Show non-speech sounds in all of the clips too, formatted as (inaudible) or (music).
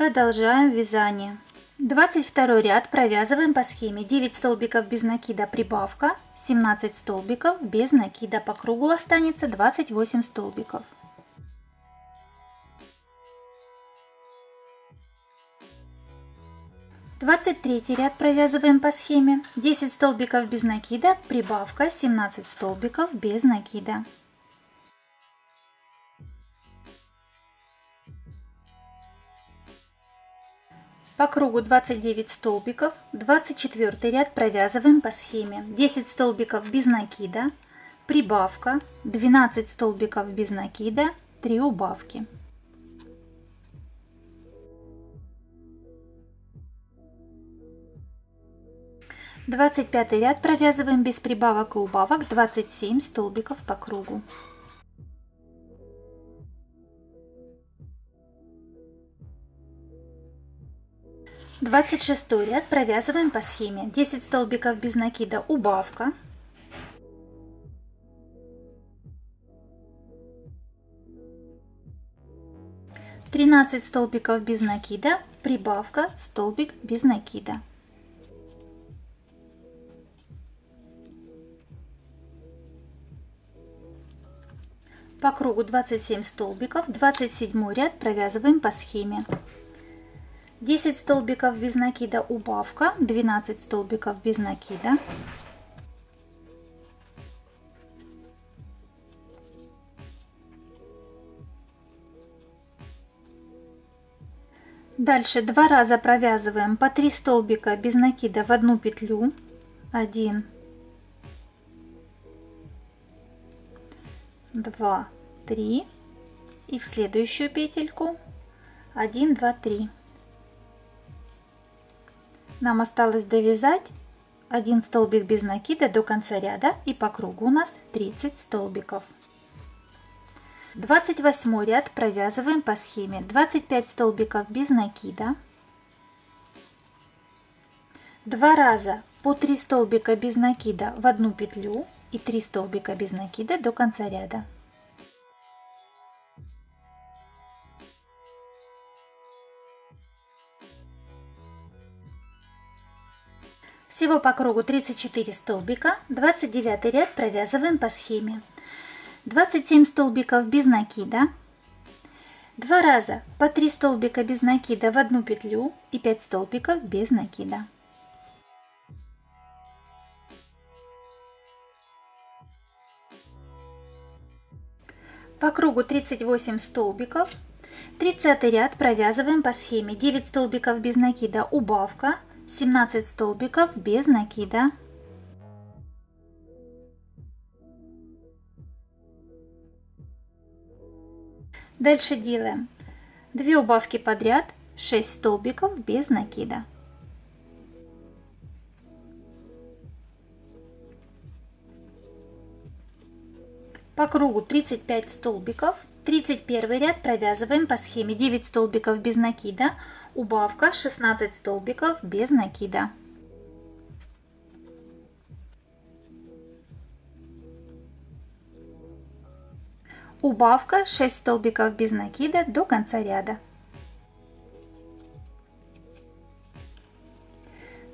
Продолжаем вязание. 22 ряд провязываем по схеме 9 столбиков без накида прибавка, 17 столбиков без накида. По кругу останется 28 столбиков. Двадцать третий ряд провязываем по схеме 10 столбиков без накида, прибавка 17 столбиков без накида. По кругу 29 столбиков, 24 ряд провязываем по схеме 10 столбиков без накида, прибавка, 12 столбиков без накида, 3 убавки. Двадцать пятый ряд провязываем без прибавок и убавок 27 столбиков по кругу. 26 ряд провязываем по схеме. 10 столбиков без накида убавка. Тринадцать столбиков без накида, прибавка, столбик без накида. По кругу 27 столбиков, 27 ряд провязываем по схеме 10 столбиков без накида убавка, 12 столбиков без накида. Дальше два раза провязываем по 3 столбика без накида в одну петлю. 1, 2, 3 и в следующую петельку 1, 2, 3. Нам осталось довязать один столбик без накида до конца ряда и по кругу у нас 30 столбиков. 28 ряд провязываем по схеме 25 столбиков без накида. Два раза по 3 столбика без накида в одну петлю и 3 столбика без накида до конца ряда. Всего по кругу 34 столбика, 29 ряд провязываем по схеме. 27 столбиков без накида, два раза по 3 столбика без накида в одну петлю и 5 столбиков без накида. По кругу 38 столбиков, 30 ряд провязываем по схеме 9 столбиков без накида убавка, 17 столбиков без накида. Дальше делаем 2 убавки подряд, 6 столбиков без накида. По кругу 35 столбиков, 31 ряд провязываем по схеме 9 столбиков без накида, убавка 16 столбиков без накида. Убавка 6 столбиков без накида до конца ряда.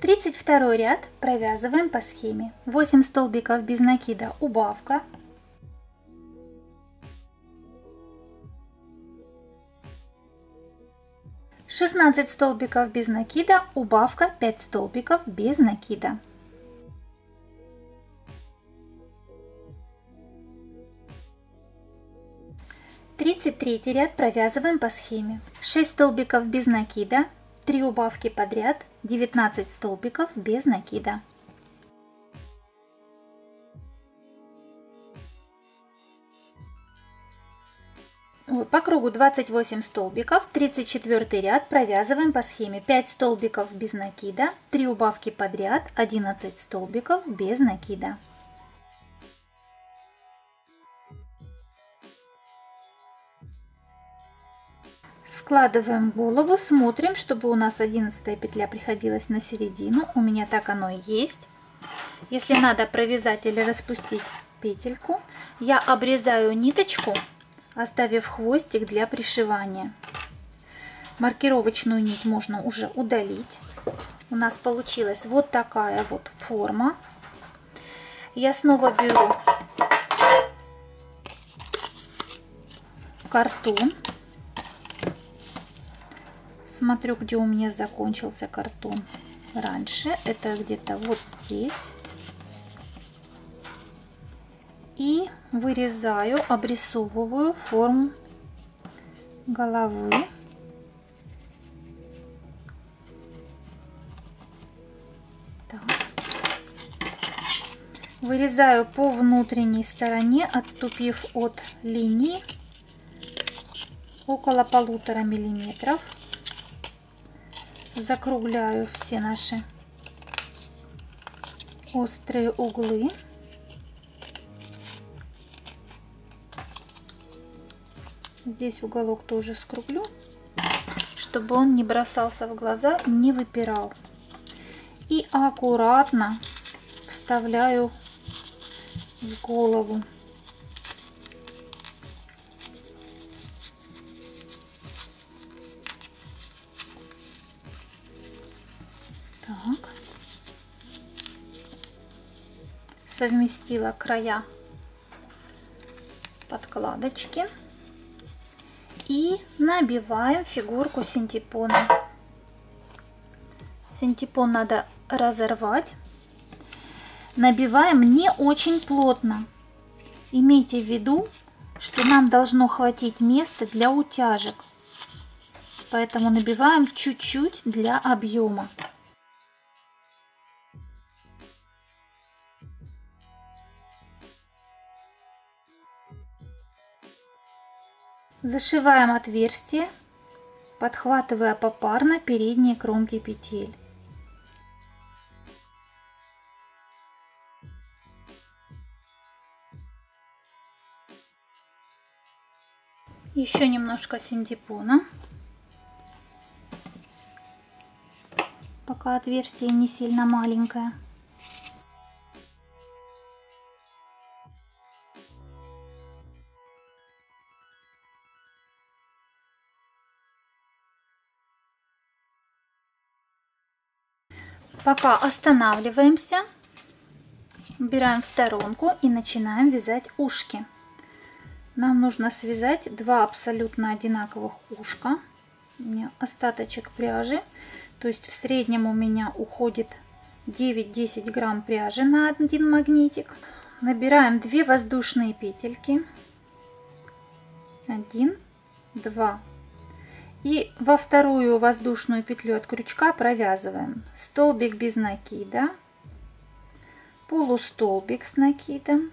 32 ряд провязываем по схеме 8 столбиков без накида убавка 16 столбиков без накида, убавка 5 столбиков без накида. Тридцать третий ряд провязываем по схеме. 6 столбиков без накида, 3 убавки подряд, 19 столбиков без накида. По кругу 28 столбиков, 34 ряд провязываем по схеме 5 столбиков без накида, 3 убавки подряд, 11 столбиков без накида. Складываем голову, смотрим, чтобы у нас 11 петля приходилась на середину. У меня так оно и есть. Если надо провязать или распустить петельку, я обрезаю ниточку оставив хвостик для пришивания. маркировочную нить можно уже удалить. У нас получилась вот такая вот форма. Я снова беру картон. Смотрю, где у меня закончился картон раньше. Это где-то вот здесь. И вырезаю, обрисовываю форму головы. Вырезаю по внутренней стороне, отступив от линии около полутора миллиметров. Закругляю все наши острые углы. Здесь уголок тоже скруглю, чтобы он не бросался в глаза не выпирал. И аккуратно вставляю в голову. Так. Совместила края подкладочки и набиваем фигурку синтепона. Синтепон надо разорвать. Набиваем не очень плотно. Имейте в виду, что нам должно хватить места для утяжек. Поэтому набиваем чуть-чуть для объема. Зашиваем отверстие, подхватывая попарно передние кромки петель. Еще немножко синтепона, пока отверстие не сильно маленькое. Пока останавливаемся, убираем в сторонку и начинаем вязать ушки. Нам нужно связать два абсолютно одинаковых ушка. У меня остаточек пряжи, то есть в среднем у меня уходит 9-10 грамм пряжи на один магнитик. Набираем 2 воздушные петельки. 1, 2, и во вторую воздушную петлю от крючка провязываем. Столбик без накида, полустолбик с накидом,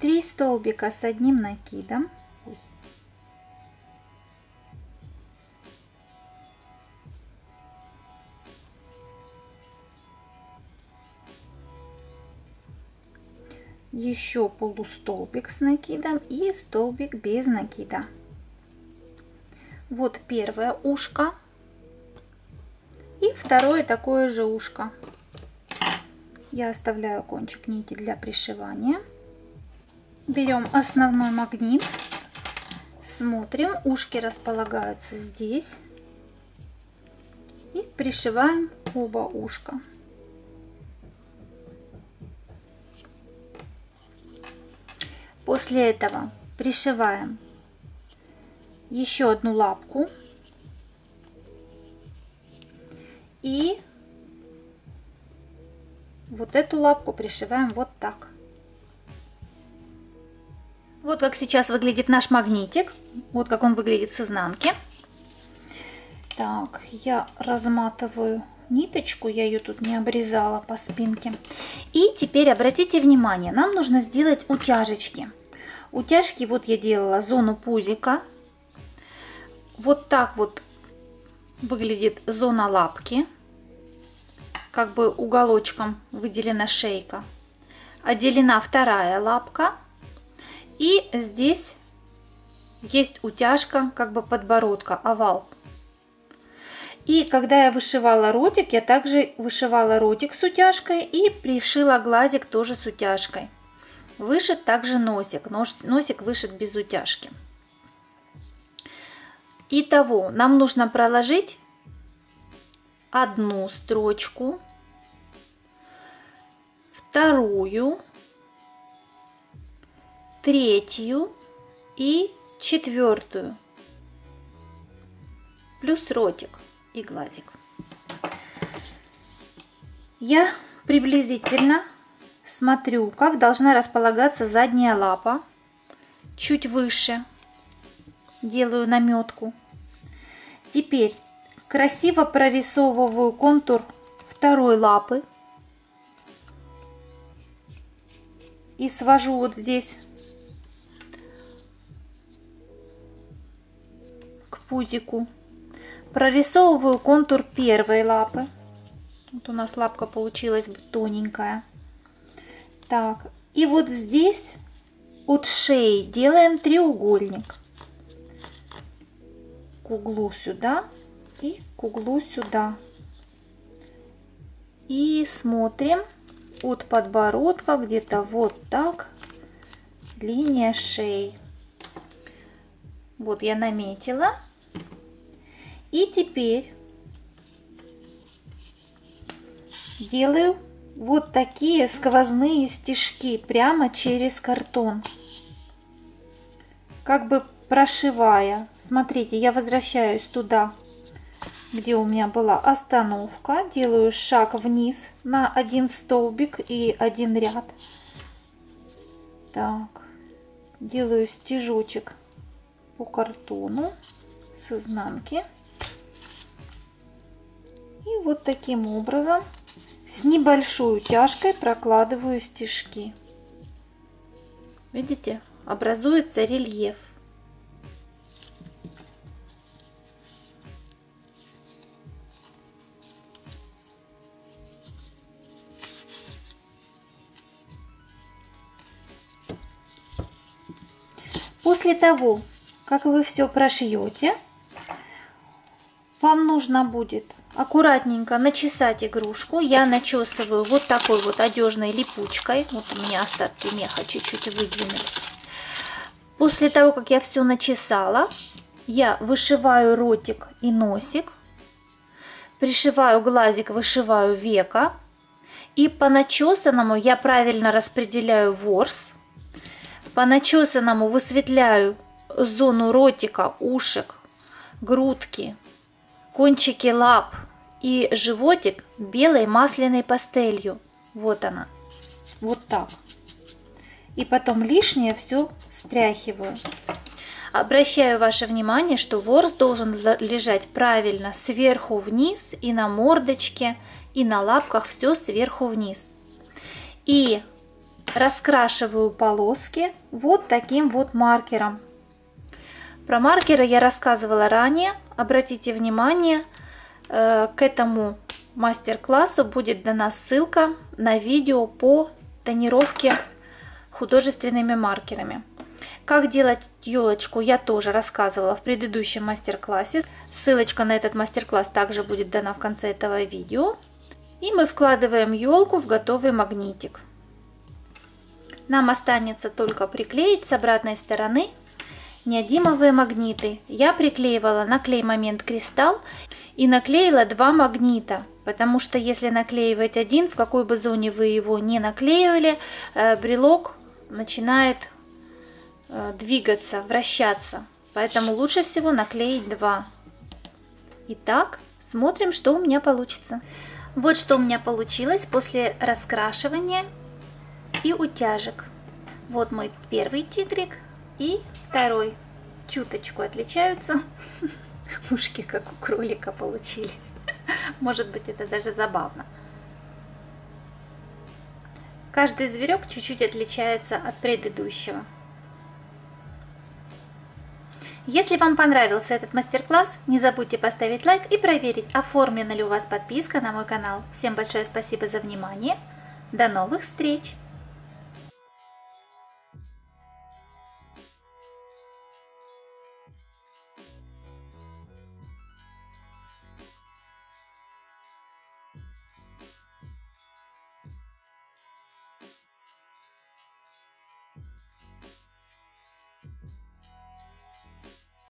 3 столбика с одним накидом, еще полустолбик с накидом и столбик без накида. Вот первое ушко. И второе такое же ушко. Я оставляю кончик нити для пришивания. Берем основной магнит. Смотрим, ушки располагаются здесь. И пришиваем оба ушка. После этого пришиваем еще одну лапку и вот эту лапку пришиваем вот так. Вот как сейчас выглядит наш магнитик. Вот как он выглядит с изнанки. Так, я разматываю ниточку, я ее тут не обрезала по спинке. И теперь обратите внимание, нам нужно сделать утяжечки. Утяжки вот я делала зону пузика вот так вот выглядит зона лапки. Как бы уголочком выделена шейка. Отделена вторая лапка. И здесь есть утяжка, как бы подбородка, овал. И когда я вышивала ротик, я также вышивала ротик с утяжкой и пришила глазик тоже с утяжкой. Вышит также носик, носик вышит без утяжки. Итого нам нужно проложить одну строчку, вторую, третью и четвертую. Плюс ротик и гладик. Я приблизительно смотрю, как должна располагаться задняя лапа. Чуть выше делаю наметку. Теперь красиво прорисовываю контур второй лапы. И свожу вот здесь к пузику. Прорисовываю контур первой лапы. Вот у нас лапка получилась тоненькая. Так, и вот здесь от шеи делаем треугольник. К углу сюда и к углу сюда. И смотрим от подбородка где-то вот так линия шеи. Вот я наметила. И теперь делаю вот такие сквозные стежки прямо через картон. Как бы прошивая. Смотрите, я возвращаюсь туда, где у меня была остановка. Делаю шаг вниз на один столбик и один ряд. Так, делаю стежочек по картону с изнанки. И вот таким образом с небольшой утяжкой прокладываю стежки. Видите, образуется рельеф. После того, как вы все прошьете, вам нужно будет аккуратненько начесать игрушку. Я начесываю вот такой вот одежной липучкой. Вот у меня остатки меха чуть-чуть выдвинулись. После того, как я все начесала, я вышиваю ротик и носик, пришиваю глазик, вышиваю века. И по начесанному я правильно распределяю ворс. По начесанному высветляю зону ротика, ушек, грудки, кончики лап и животик белой масляной пастелью. Вот она. Вот так. И потом лишнее все стряхиваю. Обращаю ваше внимание, что ворс должен лежать правильно сверху вниз и на мордочке, и на лапках все сверху вниз. И раскрашиваю полоски вот таким вот маркером. Про маркеры я рассказывала ранее. Обратите внимание, э, к этому мастер-классу будет дана ссылка на видео по тонировке художественными маркерами. Как делать елочку я тоже рассказывала в предыдущем мастер-классе. Ссылочка на этот мастер-класс также будет дана в конце этого видео. И мы вкладываем елку в готовый магнитик. Нам останется только приклеить с обратной стороны неодимовые магниты. Я приклеивала на клей момент кристалл и наклеила два магнита, потому что если наклеивать один, в какой бы зоне вы его не наклеивали, э, брелок начинает э, двигаться, вращаться. Поэтому лучше всего наклеить два. Итак, смотрим, что у меня получится. Вот что у меня получилось после раскрашивания и утяжек. Вот мой первый тигрик, и второй чуточку отличаются. (laughs) Ушки как у кролика получились. (laughs) Может быть это даже забавно. Каждый зверек чуть-чуть отличается от предыдущего. Если вам понравился этот мастер-класс, не забудьте поставить лайк и проверить, оформлена ли у вас подписка на мой канал. Всем большое спасибо за внимание. До новых встреч!